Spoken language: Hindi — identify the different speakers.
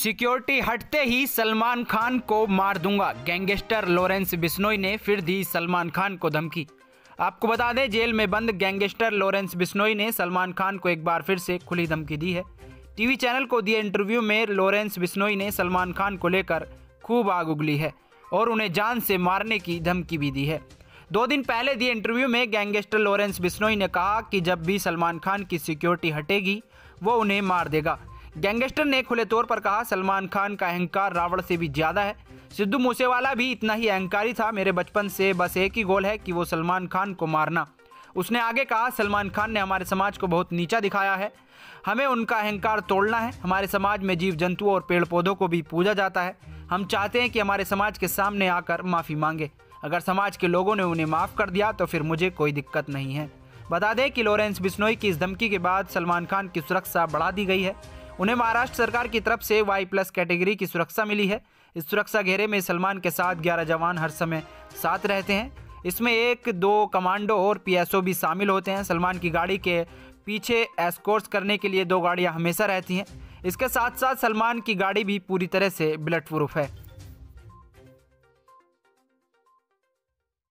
Speaker 1: सिक्योरिटी हटते ही सलमान खान को मार दूँगा। गैंगस्टर लॉरेंस बिश्नोई ने फिर दी सलमान खान को धमकी। आपको बता दें, जेल में बंद गैंगस्टर लॉरेंस बिश्नोई ने सलमान खान को एक बार फिर से खुली धमकी दी है। टीवी चैनल को दिए इंटरव्यू में लॉरेंस बिश्नोई ने सलमान खान को लेकर खूब आग उगली है और उन्हें जान से मारने की धमकी भी दी है। दो दिन पहले दिए इंटरव्यू में गैंगस्टर लॉरेंस बिश्नोई ने कहा कि जब भी सलमान खान की सिक्योरिटी हटेगी, वो उन्हें मार देगा। गैंगस्टर ने खुले तौर पर कहा, सलमान खान का अहंकार रावण से भी ज़्यादा है। सिद्धू मूसेवाला भी इतना ही अहंकारी था, मेरे बचपन से बस एक ही गोल है कि वो सलमान खान को मारना। उसने आगे कहा, सलमान खान ने हमारे समाज को बहुत नीचा दिखाया है। हमें उनका अहंकार तोड़ना है। हमारे समाज में जीव जंतुओं और पेड़ पौधों को भी पूजा जाता है। हम चाहते हैं कि हमारे समाज के सामने आकर माफ़ी मांगे। अगर समाज के लोगों ने उन्हें माफ़ कर दिया तो फिर मुझे कोई दिक्कत नहीं है। बता दें कि लॉरेंस बिश्नोई की इस धमकी के बाद सलमान खान की सुरक्षा बढ़ा दी गई है। उन्हें महाराष्ट्र सरकार की तरफ़ से वाई प्लस कैटेगरी की सुरक्षा मिली है। इस सुरक्षा घेरे में सलमान के साथ ग्यारह जवान हर समय साथ रहते हैं। इसमें एक, दो कमांडो और पीएसओ भी शामिल होते हैं। सलमान की गाड़ी के पीछे एस्कोर्स करने के लिए दो गाड़ियाँ हमेशा रहती हैं। इसके साथ साथ सलमान की गाड़ी भी पूरी तरह से बुलेट प्रूफ है।